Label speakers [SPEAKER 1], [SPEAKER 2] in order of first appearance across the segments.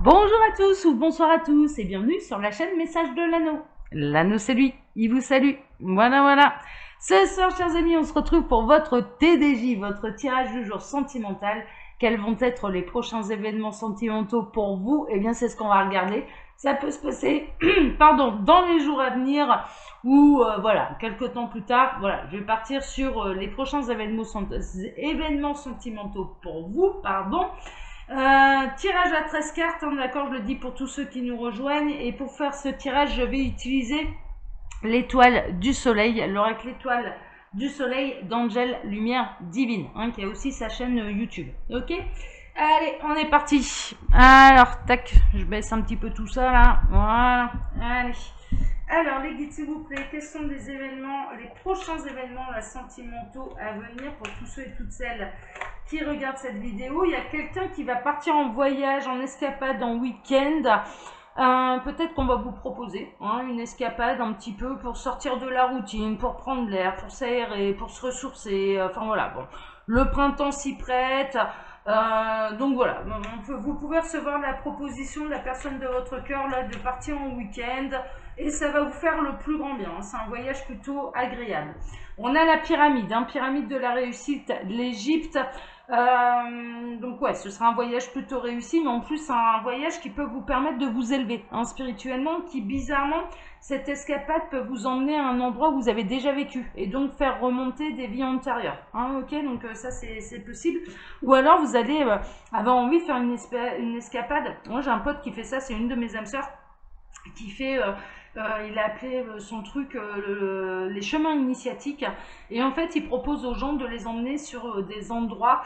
[SPEAKER 1] Bonjour à tous ou bonsoir à tous et bienvenue sur la chaîne Message de l'Anneau. L'Anneau c'est lui, il vous salue. Voilà, voilà. Ce soir, chers amis, on se retrouve pour votre TDJ, votre tirage du jour sentimental. Quels vont être les prochains événements sentimentaux pour vous? Eh bien, c'est ce qu'on va regarder. Ça peut se passer, pardon, dans les jours à venir ou euh, voilà, quelques temps plus tard. Voilà, je vais partir sur euh, les prochains événements, événements sentimentaux pour vous, pardon. Euh, tirage à 13 cartes, hein, d'accord, je le dis pour tous ceux qui nous rejoignent. Et pour faire ce tirage, je vais utiliser l'étoile du soleil, l'oracle étoile du soleil d'Angèle Lumière Divine, hein, qui a aussi sa chaîne YouTube. Ok? Allez, on est parti. Alors, tac, je baisse un petit peu tout ça là. Voilà. Allez. Alors, les guides, s'il vous plaît, quels sont les événements, les prochains événements sentimentaux à venir pour tous ceux et toutes celles qui regardent cette vidéo Il y a quelqu'un qui va partir en voyage, en escapade, en week-end. Euh, peut-être qu'on va vous proposer hein, une escapade un petit peu pour sortir de la routine, pour prendre l'air, pour s'aérer, pour se ressourcer. Enfin voilà, bon. Le printemps s'y prête. Euh, donc voilà, vous pouvez recevoir la proposition de la personne de votre cœur là de partir en week-end et ça va vous faire le plus grand bien. Hein. C'est un voyage plutôt agréable. On a la pyramide, hein, pyramide de la réussite, l'Égypte. Euh, donc ouais, ce sera un voyage plutôt réussi, mais en plus un voyage qui peut vous permettre de vous élever hein, spirituellement, qui bizarrement, cette escapade peut vous emmener à un endroit où vous avez déjà vécu et donc faire remonter des vies antérieures. Hein, ok, donc euh, ça c'est possible. Ou alors vous allez euh, avoir envie de faire une, escapade. Moi j'ai un pote qui fait ça, c'est une de mes âmes sœurs qui fait euh, il a appelé euh, son truc euh, les chemins initiatiques. Et en fait, il propose aux gens de les emmener sur des endroits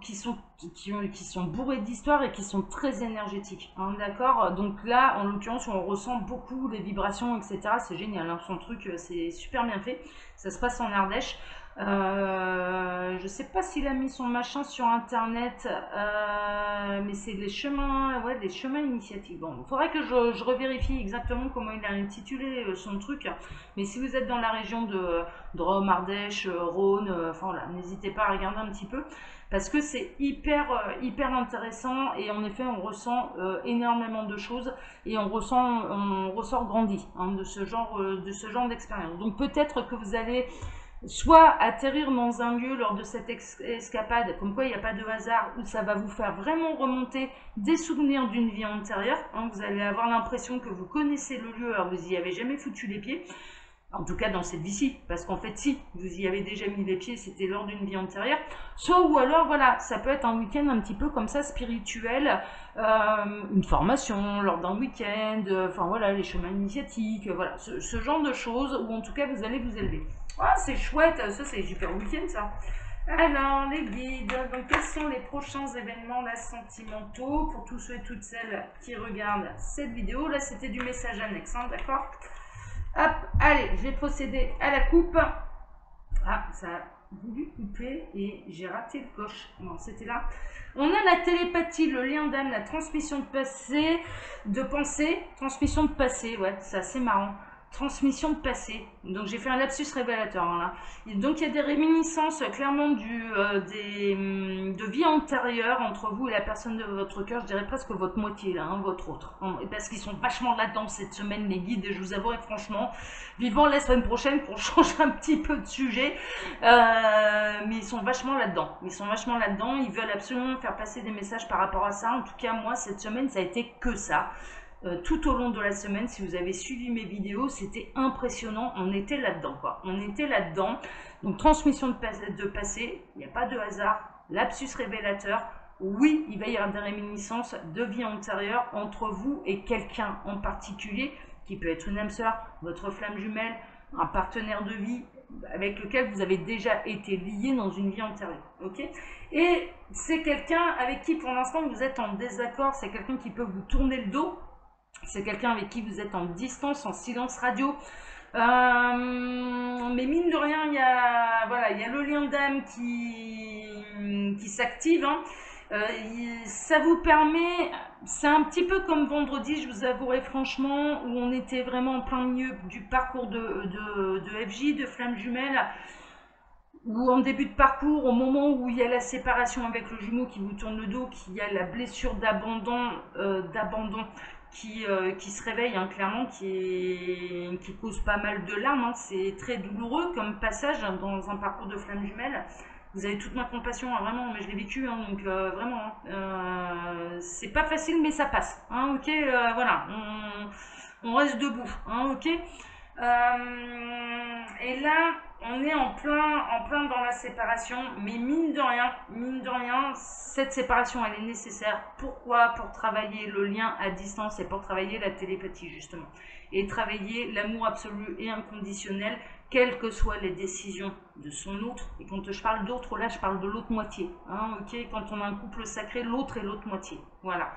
[SPEAKER 1] qui sont bourrés d'histoire et qui sont très énergétiques. Hein, D'accord? Donc là, en l'occurrence, on ressent beaucoup les vibrations, etc. C'est génial. Hein, son truc, c'est super bien fait. Ça se passe en Ardèche. Euh, je sais pas s'il a mis son machin sur internet, euh, mais c'est les chemins, ouais, chemins initiatiques. Bon, il faudrait que je, je, revérifie exactement comment il a intitulé euh, son truc. Mais si vous êtes dans la région de Drôme, Ardèche, Rhône, enfin voilà, n'hésitez pas à regarder un petit peu parce que c'est hyper hyper intéressant et en effet on ressent énormément de choses et on ressent on ressort grandi hein, de ce genre de ce genre d'expérience. Donc peut-être que vous allez soit atterrir dans un lieu lors de cette escapade, comme quoi il n'y a pas de hasard, où ça va vous faire vraiment remonter des souvenirs d'une vie antérieure. Hein, vous allez avoir l'impression que vous connaissez le lieu, alors vous n'y avez jamais foutu les pieds. En tout cas dans cette vie-ci, parce qu'en fait si, vous y avez déjà mis les pieds, c'était lors d'une vie antérieure. Soit ou alors voilà, ça peut être un week-end un petit peu comme ça spirituel, euh, une formation lors d'un week-end, enfin voilà, les chemins initiatiques, voilà, ce, ce genre de choses où en tout cas vous allez vous élever. Ah, c'est chouette, ça c'est super week-end ça. Alors, les guides, donc quels sont les prochains événements là, sentimentaux? Pour tous ceux et toutes celles qui regardent cette vidéo Là, c'était du message annexe, hein, d'accord? Hop, allez, je vais procéder à la coupe. Ah, ça a voulu couper et j'ai raté le coche. Non, c'était là. On a la télépathie, le lien d'âme, la transmission de passé, de pensée, transmission de passé, ouais, c'est assez marrant transmission de passé. Donc j'ai fait un lapsus révélateur là. donc il y a des réminiscences euh, clairement du, euh, des, hum, de vie antérieure entre vous et la personne de votre cœur, je dirais presque votre moitié là, hein, votre autre. Parce qu'ils sont vachement là-dedans cette semaine les guides et je vous avoue franchement, vivant la semaine prochaine pour changer un petit peu de sujet. Euh, mais ils sont vachement là-dedans. Ils sont vachement là-dedans, ils veulent absolument faire passer des messages par rapport à ça. En tout cas moi cette semaine ça a été que ça. Euh, tout au long de la semaine. Si vous avez suivi mes vidéos, c'était impressionnant. On était là-dedans, quoi. On était là-dedans. Donc, transmission de, passé, il n'y a pas de hasard. Lapsus révélateur. Oui, il va y avoir des réminiscences de vie antérieure entre vous et quelqu'un en particulier, qui peut être une âme sœur, votre flamme jumelle, un partenaire de vie avec lequel vous avez déjà été lié dans une vie antérieure. ok? Et c'est quelqu'un avec qui pour l'instant vous êtes en désaccord, c'est quelqu'un qui peut vous tourner le dos, c'est quelqu'un avec qui vous êtes en distance, en silence radio. Euh, mais mine de rien, il y a, voilà, il y a le lien d'âme qui, qui s'active. Hein. Euh, ça vous permet, c'est un petit peu comme vendredi, je vous avouerai franchement, où on était vraiment en plein milieu du parcours de, de, de FJ, de Flamme Jumelle ou en début de parcours, au moment où il y a la séparation avec le jumeau qui vous tourne le dos, qu'il y a la blessure d'abandon, euh, d'abandon qui, euh, qui se réveille hein, clairement, qui, cause pas mal de larmes. Hein. C'est très douloureux comme passage dans un parcours de flamme jumelle. Vous avez toute ma compassion, hein, vraiment, mais je l'ai vécu, donc euh, vraiment, c'est pas facile, mais ça passe. ok, voilà, on, on, reste debout, ok. Et là, on est en plein, en plein dans la séparation, mais mine de rien, mine de rien, cette séparation, elle est nécessaire. Pourquoi? Pour travailler le lien à distance et pour travailler la télépathie, justement. Et travailler l'amour absolu et inconditionnel, quelles que soient les décisions de son autre. Et quand je parle d'autre, là, je parle de l'autre moitié. Hein, ok? Quand on a un couple sacré, l'autre est l'autre moitié. Voilà.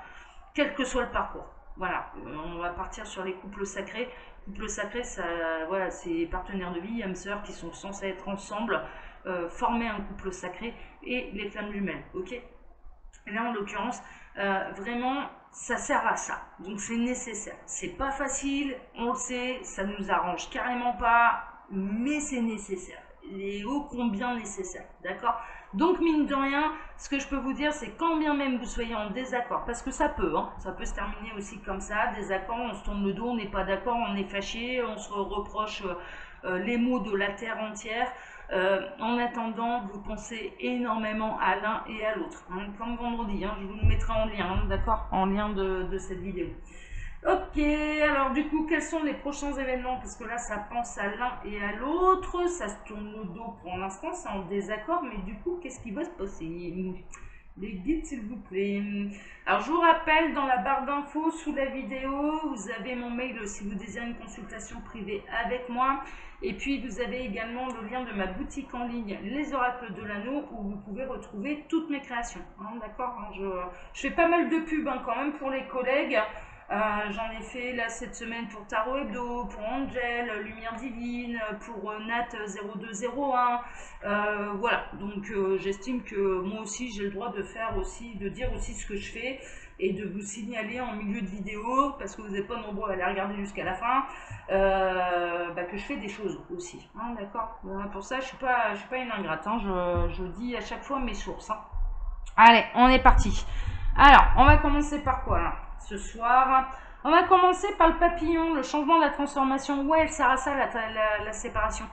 [SPEAKER 1] Quel que soit le parcours. Voilà, on va partir sur les couples sacrés couple sacré, ça, voilà, c'est partenaires de vie, âmes sœurs qui sont censés être ensemble, euh, former un couple sacré et les flammes jumelles, ok? Là, en l'occurrence, euh, vraiment, ça sert à ça. Donc, c'est nécessaire. C'est pas facile, on le sait, ça nous arrange carrément pas, mais c'est nécessaire. Et ô combien nécessaire, d'accord? Donc, mine de rien, ce que je peux vous dire, c'est quand bien même vous soyez en désaccord, parce que ça peut, hein, ça peut se terminer aussi comme ça, désaccord, on se tourne le dos, on n'est pas d'accord, on est fâché, on se reproche euh, euh, les mots de la terre entière. Euh, en attendant, vous pensez énormément à l'un et à l'autre. Hein, comme vendredi, hein, je vous mettrai en lien, d'accord? En lien de cette vidéo. Ok, alors du coup, quels sont les prochains événements? Parce que là, ça pense à l'un et à l'autre, ça se tourne le dos pour l'instant, c'est en désaccord, mais du coup, qu'est-ce qui va se passer? Les guides, s'il vous plaît. Alors, je vous rappelle, dans la barre d'infos, sous la vidéo, vous avez mon mail si vous désirez une consultation privée avec moi. Et puis, vous avez également le lien de ma boutique en ligne, Les Oracles de l'Anneau, où vous pouvez retrouver toutes mes créations. Hein, d'accord hein, je, fais pas mal de pubs hein, quand même pour les collègues. Euh, j'en ai fait là cette semaine pour Tarot Hebdo, pour Angel, Lumière Divine, pour euh, Nat 0201. Euh, voilà, donc j'estime que moi aussi j'ai le droit de faire aussi, de dire aussi ce que je fais et de vous signaler en milieu de vidéo, parce que vous n'êtes pas nombreux à la regarder jusqu'à la fin, bah, que je fais des choses aussi. Hein, D'accord Pour ça, je ne suis, pas, suis pas une ingrate. Hein, je, je, dis à chaque fois mes sources. Hein. Allez, on est parti. Alors, on va commencer par quoi là? Ce soir. On va commencer par le papillon, le changement la transformation. Ouais, elle sert à ça, la, séparation.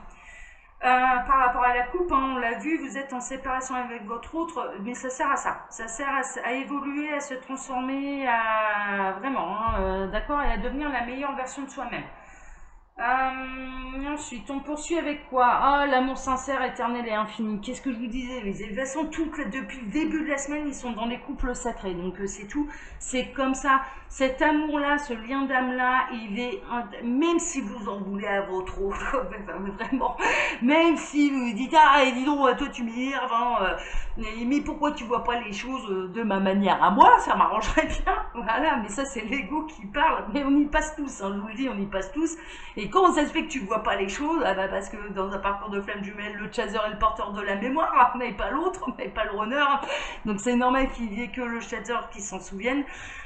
[SPEAKER 1] Euh, par rapport à la coupe, hein, on l'a vu, vous êtes en séparation avec votre autre, mais ça sert à ça. Ça sert à, évoluer, à se transformer, vraiment, hein, euh, d'accord, et à devenir la meilleure version de soi-même. Euh, ensuite, on poursuit avec quoi? Ah, l'amour sincère, éternel et infini. Qu'est-ce que je vous disais? Les élévations, toutes depuis le début de la semaine, ils sont dans les couples sacrés. Donc, euh, c'est tout. C'est comme ça. Cet amour-là, ce lien d'âme-là, il est. Même si vous en voulez à votre autre, vraiment. Même si vous dites Ah, dis donc, toi, tu m'énerves. Hein, euh, mais pourquoi tu vois pas les choses de ma manière à moi? Ça m'arrangerait bien. Voilà, mais ça, c'est l'ego qui parle. Mais on y passe tous. Hein, je vous le dis, on y passe tous. Et comment ça se que tu vois pas les choses ah bah Parce que dans un parcours de flamme jumelle, le chaser est le porteur de la mémoire, mais pas l'autre, mais pas le runner. Donc c'est normal qu'il y ait que le chaser qui s'en souvienne.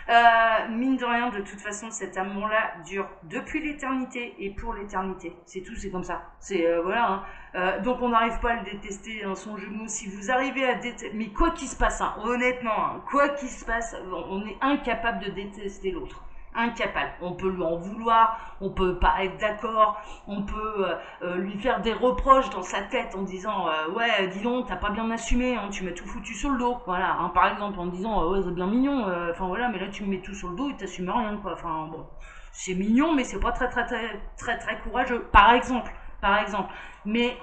[SPEAKER 1] Euh, mine de rien, de toute façon, cet amour-là dure depuis l'éternité et pour l'éternité. C'est tout, c'est comme ça. C'est euh, voilà. Hein. Euh, donc on n'arrive pas à le détester, hein, son genou. Si vous arrivez à détester, mais quoi qu'il se passe, hein, honnêtement, quoi qu'il se passe, on est incapable de détester l'autre incapable. On peut lui en vouloir, on peut pas être d'accord, on peut euh, euh, lui faire des reproches dans sa tête en disant ouais dis donc t'as pas bien assumé, hein, tu m'as tout foutu sur le dos, voilà. Hein, par exemple en disant ouais c'est bien mignon, enfin voilà mais là tu me mets tout sur le dos et t'assumes rien quoi. Enfin bon c'est mignon mais c'est pas très très très très très courageux par exemple par exemple mais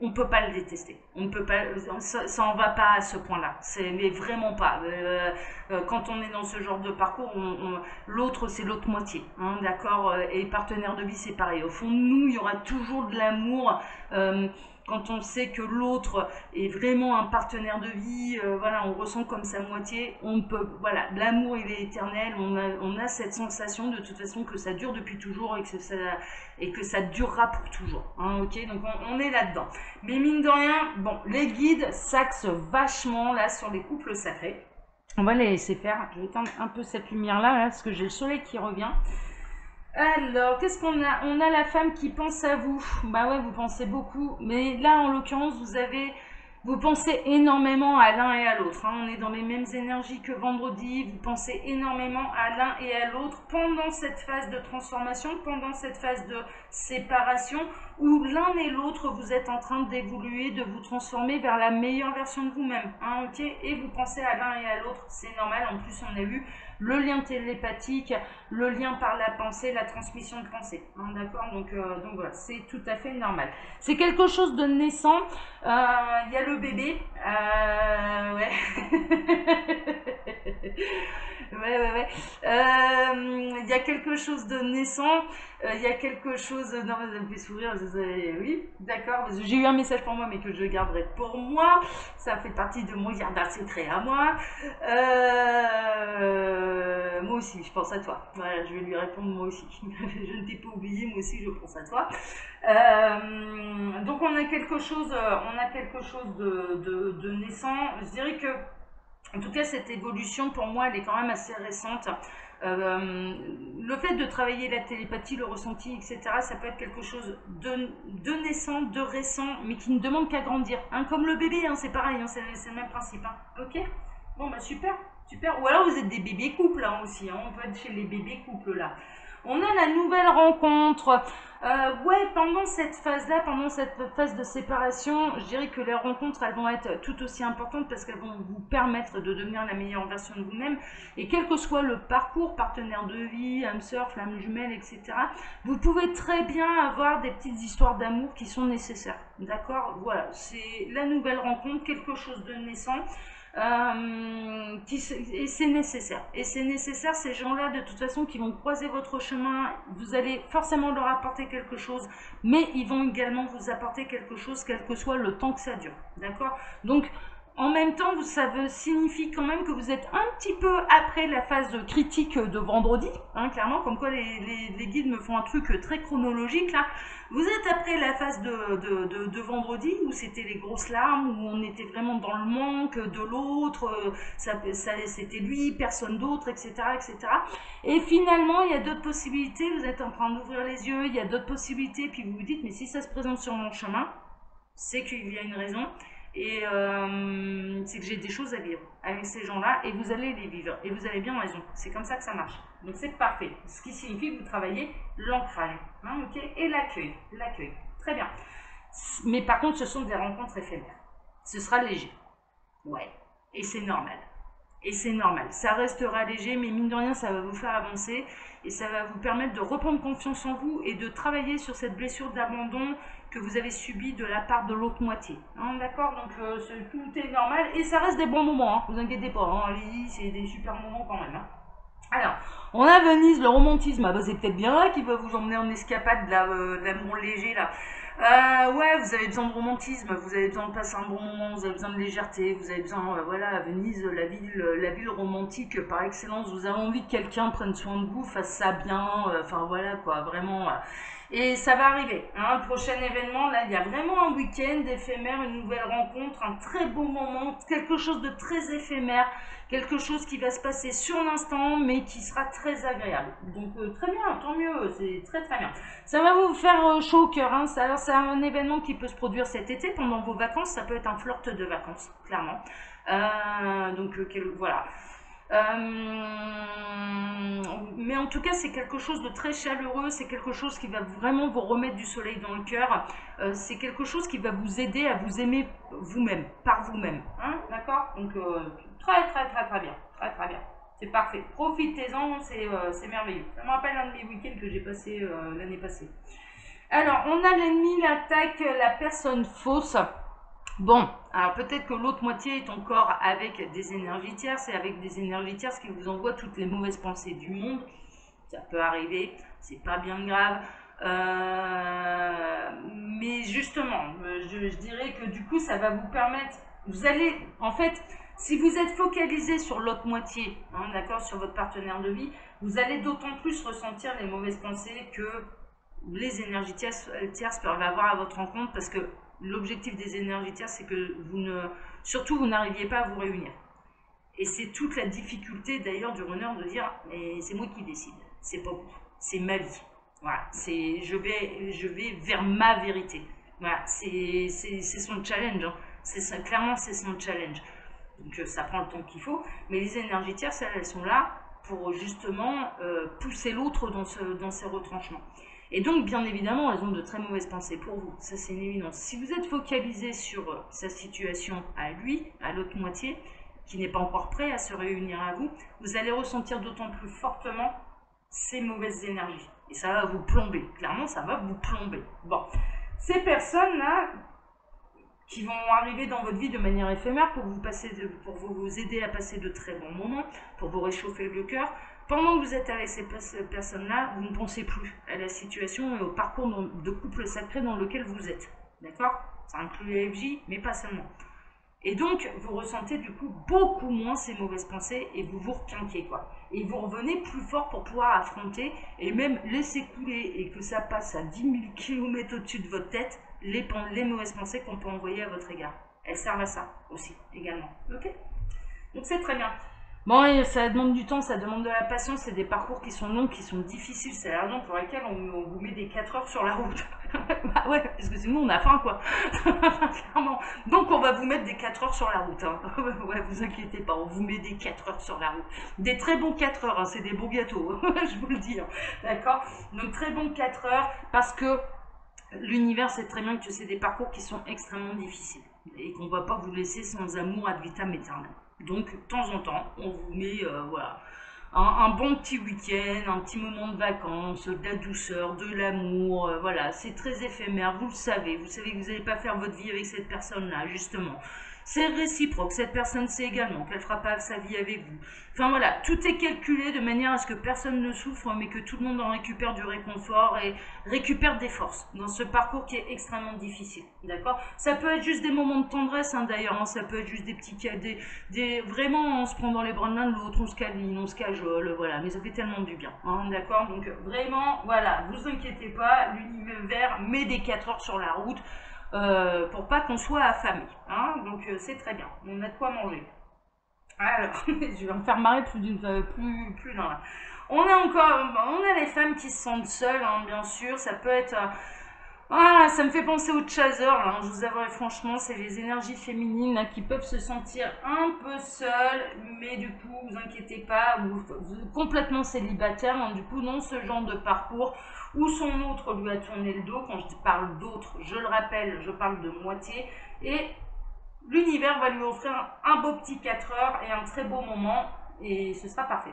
[SPEAKER 1] on peut pas le détester. On ne peut pas, ça, ça en va pas à ce point-là. Mais vraiment pas. Euh, euh, quand on est dans ce genre de parcours, l'autre c'est l'autre moitié, hein, d'accord. Euh, et partenaire de vie c'est pareil. Au fond, nous, il y aura toujours de l'amour quand on sait que l'autre est vraiment un partenaire de vie, euh, voilà, on ressent comme sa moitié, on peut, voilà, l'amour il est éternel, on a, cette sensation de toute façon que ça dure depuis toujours et que ça, et que ça durera pour toujours. Hein, ok, donc on, est là-dedans. Mais mine de rien, bon, les guides s'axent vachement là sur les couples sacrés. On va les laisser faire. Je vais éteindre un peu cette lumière là parce que j'ai le soleil qui revient. Alors, qu'est-ce qu'on a? On a la femme qui pense à vous. Bah ouais, vous pensez beaucoup. Mais là, en l'occurrence, vous avez vous pensez énormément à l'un et à l'autre. Hein. On est dans les mêmes énergies que vendredi. Vous pensez énormément à l'un et à l'autre pendant cette phase de transformation, pendant cette phase de séparation, où l'un et l'autre, vous êtes en train d'évoluer, de vous transformer vers la meilleure version de vous-même. Hein, et vous pensez à l'un et à l'autre. C'est normal. En plus, on a vu le lien télépathique, le lien par la pensée, la transmission de pensée. Hein, D'accord donc, euh, donc voilà, c'est tout à fait normal. C'est quelque chose de naissant. Euh, il y a le bébé. Euh, ouais. ouais, ouais, ouais. Il y a quelque chose de naissant. Il y a quelque chose. Non, ça me fait sourire. Oui, d'accord. J'ai eu un message pour moi, mais que je garderai pour moi. Ça fait partie de mon jardin secret à moi. Euh, moi aussi, je pense à toi. Voilà, je vais lui répondre moi aussi. je ne t'ai pas oublié, moi aussi, je pense à toi. Euh, donc on a quelque chose, on a quelque chose de, de, naissant. Je dirais que en tout cas, cette évolution, pour moi, elle est quand même assez récente. Euh, le fait de travailler la télépathie, le ressenti, etc., ça peut être quelque chose de, de naissant, de récent, mais qui ne demande qu'à grandir. Hein, comme le bébé, hein, c'est pareil, hein, c'est le même principe. Hein. Ok? Bon, bah super, super. Ou alors vous êtes des bébés couples hein, aussi, on peut être chez les bébés couples là. On a la nouvelle rencontre. Euh, ouais, pendant cette phase-là, pendant cette phase de séparation, je dirais que les rencontres, elles vont être tout aussi importantes parce qu'elles vont vous permettre de devenir la meilleure version de vous-même. Et quel que soit le parcours, partenaire de vie, âme sœur, flamme jumelle, etc., vous pouvez très bien avoir des petites histoires d'amour qui sont nécessaires. D'accord? Voilà, c'est la nouvelle rencontre, quelque chose de naissant. Euh, et c'est nécessaire. Et c'est nécessaire, ces gens-là, de toute façon, qui vont croiser votre chemin, vous allez forcément leur apporter quelque chose, mais ils vont également vous apporter quelque chose, quel que soit le temps que ça dure. D'accord? Donc, en même temps, ça signifie quand même que vous êtes un petit peu après la phase critique de vendredi, hein, clairement, comme quoi les, guides me font un truc très chronologique là. Vous êtes après la phase de, vendredi où c'était les grosses larmes, où on était vraiment dans le manque de l'autre, ça, c'était lui, personne d'autre, etc., etc. Et finalement, il y a d'autres possibilités, vous êtes en train d'ouvrir les yeux, il y a d'autres possibilités, puis vous vous dites, mais si ça se présente sur mon chemin, c'est qu'il y a une raison. Et euh, c'est que j'ai des choses à vivre avec ces gens-là et vous allez les vivre. Et vous avez bien raison. C'est comme ça que ça marche. Donc c'est parfait. Ce qui signifie que vous travaillez l'ancrage. Hein, et l'accueil. L'accueil. Très bien. Mais par contre, ce sont des rencontres éphémères. Ce sera léger. Ouais. Et c'est normal. Et c'est normal. Ça restera léger, mais mine de rien, ça va vous faire avancer et ça va vous permettre de reprendre confiance en vous et de travailler sur cette blessure d'abandon que vous avez subie de la part de l'autre moitié. Hein, D'accord? Donc euh, tout est normal et ça reste des bons moments, hein, vous inquiétez pas, hein, c'est des super moments quand même. Hein. Alors, on a Venise, le romantisme, ah bah, c'est peut-être bien là qui va vous emmener en escapade de euh, l'amour léger là. Euh, ouais, vous avez besoin de romantisme, vous avez besoin de passer un bon moment, vous avez besoin de légèreté, vous avez besoin, euh, voilà, Venise, la ville, la ville romantique par excellence, vous avez envie que quelqu'un prenne soin de vous, fasse ça bien, euh, enfin voilà quoi, vraiment. Et ça va arriver. Hein, le prochain événement, là, il y a vraiment un week-end éphémère, une nouvelle rencontre, un très beau moment, quelque chose de très éphémère, quelque chose qui va se passer sur l'instant, mais qui sera très agréable. Donc euh, très bien, tant mieux, c'est très très bien. Ça va vous faire euh, chaud au cœur. Hein. C'est un événement qui peut se produire cet été pendant vos vacances. Ça peut être un flirt de vacances, clairement. Euh, donc voilà. Euh, mais en tout cas, c'est quelque chose de très chaleureux, c'est quelque chose qui va vraiment vous remettre du soleil dans le cœur, euh, c'est quelque chose qui va vous aider à vous aimer vous-même, par vous-même. Hein, D'accord? Donc, euh, très, très, très, très bien. Très, très bien. C'est parfait. Profitez-en, c'est merveilleux. Ça me rappelle un de mes week-ends que j'ai passé l'année passée. Alors, on a l'ennemi, l'attaque, la personne fausse. Bon, alors peut-être que l'autre moitié est encore avec des énergies tierces et avec des énergies tierces qui vous envoient toutes les mauvaises pensées du monde. Ça peut arriver, c'est pas bien grave. Euh, mais justement, je, dirais que du coup, ça va vous permettre. Vous allez, en fait, si vous êtes focalisé sur l'autre moitié, hein, d'accord, sur votre partenaire de vie, vous allez d'autant plus ressentir les mauvaises pensées que les énergies tierces, tierces peuvent avoir à votre rencontre parce que l'objectif des énergies tierces, c'est que vous ne, surtout, vous n'arriviez pas à vous réunir. Et c'est toute la difficulté d'ailleurs du runner de dire, c'est moi qui décide, c'est pas vous. c'est ma vie. Voilà, c'est, je vais, je vais vers ma vérité. Voilà, c'est, son challenge. Hein. C'est clairement, c'est son challenge. Donc euh, ça prend le temps qu'il faut. Mais les énergies tierces, elles, sont là pour justement euh, pousser l'autre dans, ses retranchements. Et donc, bien évidemment, elles ont de très mauvaises pensées pour vous. Ça, c'est une évidence. Si vous êtes focalisé sur euh, sa situation à lui, à l'autre moitié, qui n'est pas encore prêt à se réunir à vous, vous allez ressentir d'autant plus fortement ces mauvaises énergies. Et ça va vous plomber. Clairement, ça va vous plomber. Bon. Ces personnes-là, qui vont arriver dans votre vie de manière éphémère pour vous, passer pour vous aider à passer de très bons moments, pour vous réchauffer le cœur, pendant que vous êtes avec ces personnes-là, vous ne pensez plus à la situation et au parcours de couple sacré dans lequel vous êtes. D'accord? Ça inclut les FJ, mais pas seulement. Et donc, vous ressentez du coup beaucoup moins ces mauvaises pensées et vous vous requinquez, quoi. Et vous revenez plus fort pour pouvoir affronter et même laisser couler et que ça passe à 10 000 km au-dessus de votre tête les, les mauvaises pensées qu'on peut envoyer à votre égard. Elles servent à ça aussi, également. Ok? Donc c'est très bien. Bon, ça demande du temps, ça demande de la patience, c'est des parcours qui sont longs, qui sont difficiles, c'est la raison pour laquelle on, vous met des 4 heures sur la route. bah ouais, parce que sinon on a faim quoi. Clairement. Donc on va vous mettre des 4 heures sur la route. Hein. ouais, vous inquiétez pas, on vous met des 4 heures sur la route. Des très bons 4 heures, hein, c'est des beaux gâteaux, je vous le dis. Hein. D'accord? Donc très bons 4 heures parce que l'univers sait très bien que c'est des parcours qui sont extrêmement difficiles et qu'on ne va pas vous laisser sans amour ad vitam aeternam. Donc, de temps en temps, on vous met euh, un, bon petit week-end, un petit moment de vacances, de la douceur, de l'amour. Euh, voilà, c'est très éphémère, vous le savez. Vous savez que vous n'allez pas faire votre vie avec cette personne-là, justement. C'est réciproque. Cette personne sait également qu'elle fera pas sa vie avec vous. Enfin voilà, tout est calculé de manière à ce que personne ne souffre, mais que tout le monde en récupère du réconfort et récupère des forces dans ce parcours qui est extrêmement difficile. D'accord? Ça peut être juste des moments de tendresse, hein, d'ailleurs. Hein. ça peut être juste des petits des, des vraiment on se prend dans les bras de l'un de l'autre, on se câline, on se cajole, voilà. Mais ça fait tellement du bien. Hein, D'accord? Donc vraiment, voilà, vous inquiétez pas, l'univers met des 4 heures sur la route. Euh, pour pas qu'on soit affamé. Hein Donc euh, c'est très bien, on a de quoi manger. Alors, je vais en faire marrer plus d'une euh, plus plus dans On a encore, on a les femmes qui se sentent seules, hein, bien sûr. Ça peut être ah, ça me fait penser aux chasseurs, là, hein, je vous avouerai franchement, c'est les énergies féminines qui peuvent se sentir un peu seules, mais du coup, vous inquiétez pas, vous, vous complètement célibataire, hein, du coup, non, ce genre de parcours où son autre lui a tourné le dos, quand je parle d'autre, je le rappelle, je parle de moitié, et l'univers va lui offrir un beau petit 4 heures et un très beau moment, et ce sera parfait.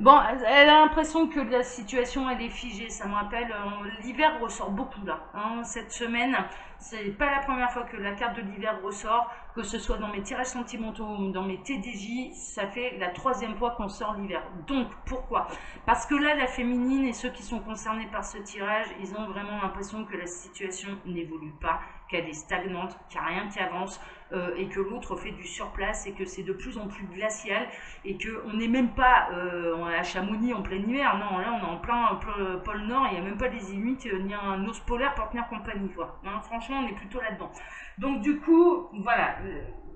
[SPEAKER 1] Bon, elle a l'impression que la situation elle est figée. Ça me rappelle, euh, l'hiver ressort beaucoup là. Hein. Cette semaine, c'est pas la première fois que la carte de l'hiver ressort, que ce soit dans mes tirages sentimentaux ou dans mes TDJ, ça fait la troisième fois qu'on sort l'hiver. Donc pourquoi? Parce que là, la féminine et ceux qui sont concernés par ce tirage, ils ont vraiment l'impression que la situation n'évolue pas, qu'elle est stagnante, qu'il n'y a rien qui avance, euh, et que l'autre fait du surplace et que c'est de plus en plus glacial et qu'on n'est même pas euh, à Chamonix en plein hiver. Non, là on est en plein pôle Nord, il n'y a même pas des Inuits euh, ni un ours polaire pour tenir compagnie. Hein, franchement, on est plutôt là-dedans. Donc du coup, voilà,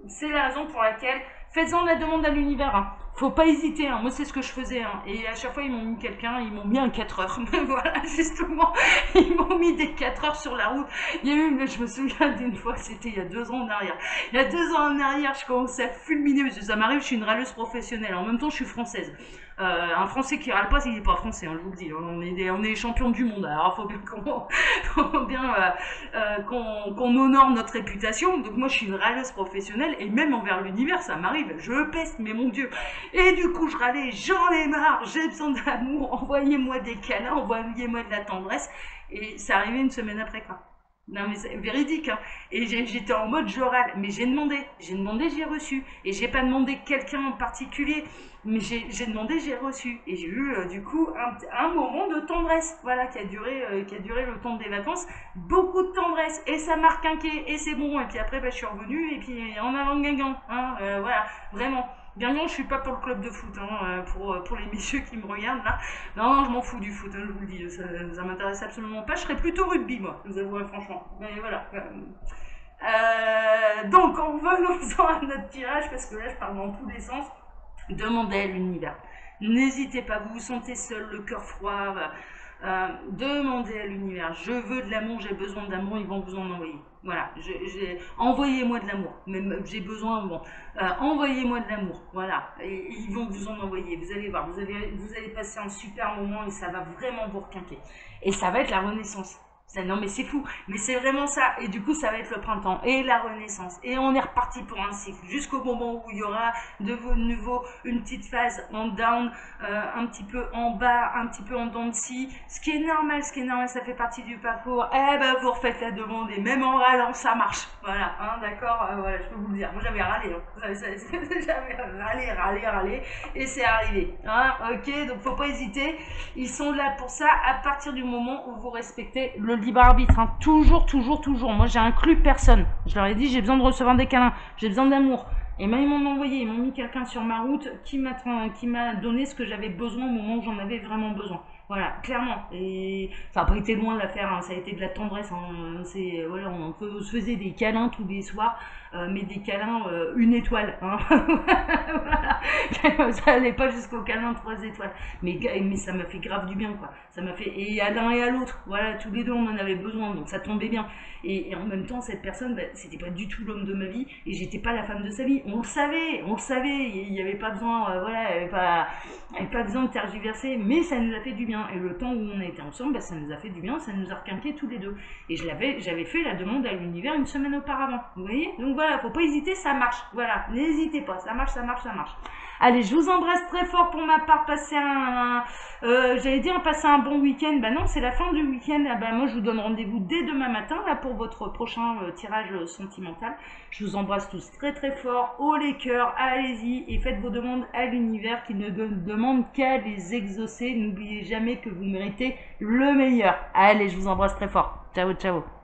[SPEAKER 1] c'est la raison pour laquelle faites-en la demande à l'univers. Hein. Faut pas hésiter. Hein. Moi, c'est ce que je faisais. Hein. Et à chaque fois, ils m'ont mis quelqu'un, ils m'ont mis un 4 heures. voilà, justement, ils m'ont mis des 4 heures sur la route. Il y a eu, je me souviens d'une fois, c'était il y a deux ans en arrière. Il y a deux ans en arrière, je commençais à fulminer, parce que ça m'arrive, je suis une râleuse professionnelle. En même temps, je suis française. Euh, un Français qui râle pas, il n'est pas français, hein, je vous le dis. On est, des, on est champion du monde. Alors, il faut bien qu'on bien euh, euh, qu'on honore notre réputation. Donc, moi, je suis une râleuse professionnelle et même envers l'univers, ça m'arrive. Je peste, mais mon Dieu. Et du coup, je râlais, j'en ai marre, j'ai besoin d'amour, envoyez-moi des câlins, envoyez-moi de la tendresse. Et ça arrivait une semaine après, quoi. Non mais c'est véridique. Hein. Et j'étais en mode je râle. Mais j'ai demandé. J'ai demandé, j'ai reçu. Et j'ai pas demandé quelqu'un en particulier. Mais j'ai demandé, j'ai reçu. Et j'ai eu euh, du coup un, moment de tendresse. Voilà, qui a, duré, euh, qui a duré le temps des vacances. Beaucoup de tendresse. Et ça m'a requinqué. Et c'est bon. Et puis après, bah, je suis revenue. Et puis en avant gagnant. Hein, euh, voilà, vraiment. Bien non, je suis pas pour le club de foot, hein, euh, pour, euh, pour les messieurs qui me regardent là. Non, non je m'en fous du foot, hein, je vous le dis, ça, ça m'intéresse absolument pas. Je serais plutôt rugby, moi, vous avouerai franchement. Mais voilà. Euh, donc, en venons à notre tirage, parce que là, je parle dans tous les sens, demandez à l'univers. N'hésitez pas, vous vous sentez seul, le cœur froid, Euh, demandez à l'univers, je veux de l'amour, j'ai besoin d'amour, ils vont vous en envoyer. Voilà, envoyez-moi de l'amour. J'ai besoin, bon, euh, envoyez-moi de l'amour. Voilà, et, ils vont vous en envoyer. Vous allez voir, vous allez, vous allez passer un super moment et ça va vraiment vous requinquer. Et ça va être la renaissance non mais c'est fou, mais c'est vraiment ça. Et du coup, ça va être le printemps et la renaissance. Et on est reparti pour un cycle jusqu'au moment où il y aura de nouveau une petite phase en down, euh, un petit peu en bas, un petit peu en dents. Ce qui est normal, ce qui est normal, ça fait partie du parcours. Eh ben, vous refaites la demande et même en râlant, ça marche. Voilà, hein, d'accord euh, Voilà, je peux vous le dire. Moi, j'avais râlé. Hein. J'avais râlé, râlé, râlé. Et c'est arrivé. Hein, ok, donc faut pas hésiter. Ils sont là pour ça à partir du moment où vous respectez le libre arbitre. Toujours, toujours, toujours. Moi, j'ai inclus personne. Je leur ai dit, j'ai besoin de recevoir des câlins, j'ai besoin d'amour. Et ben, ils m'ont envoyé, ils m'ont mis quelqu'un sur ma route qui m'a donné ce que j'avais besoin au moment où j'en avais vraiment besoin. Voilà, clairement. Et ça n'a pas été loin de la faire, hein. ça a été de la tendresse. Hein. C'est, voilà, on se faisait des câlins tous les soirs. Euh, mais des câlins euh, une étoile. Hein. voilà. ça allait pas jusqu'au câlin trois étoiles. Mais, mais ça m'a fait grave du bien, quoi. Ça m'a fait, et à l'un et à l'autre, voilà, tous les deux on en avait besoin, donc ça tombait bien. Et, en même temps, cette personne, bah, c'était pas du tout l'homme de ma vie, et j'étais pas la femme de sa vie. On le savait, on le savait, il n'y avait pas besoin, euh, voilà, il n'y avait pas, pas besoin de tergiverser, mais ça nous a fait du bien. Et le temps où on a été ensemble, bah, ça nous a fait du bien, ça nous a requinqué tous les deux. Et je l'avais, j'avais fait la demande à l'univers une semaine auparavant. Vous voyez? Donc voilà voilà, faut pas hésiter, ça marche. Voilà, n'hésitez pas, ça marche, ça marche, ça marche. Allez, je vous embrasse très fort pour ma part. Passer un, euh, j'allais dire passer un bon week-end. Ben non, c'est la fin du week-end. Ah ben moi, je vous donne rendez-vous dès demain matin là pour votre prochain euh, tirage euh, sentimental. Je vous embrasse tous très très fort. Haut les cœurs, allez-y et faites vos demandes à l'univers qui ne demande qu'à les exaucer. N'oubliez jamais que vous méritez le meilleur. Allez, je vous embrasse très fort. Ciao, ciao.